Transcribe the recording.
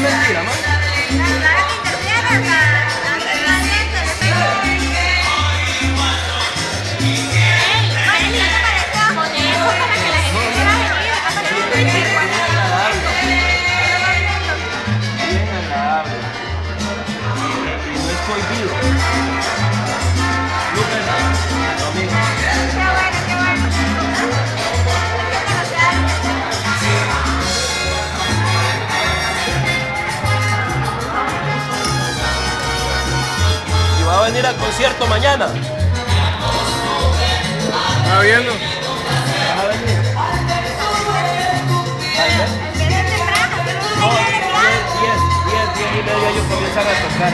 mentira, man. Claro va a venir al concierto mañana. ¿Está viendo? ¿Vas a venir? Empieza temprano, pero No, no 10, 10, 10 y media ellos comienzan a tocar.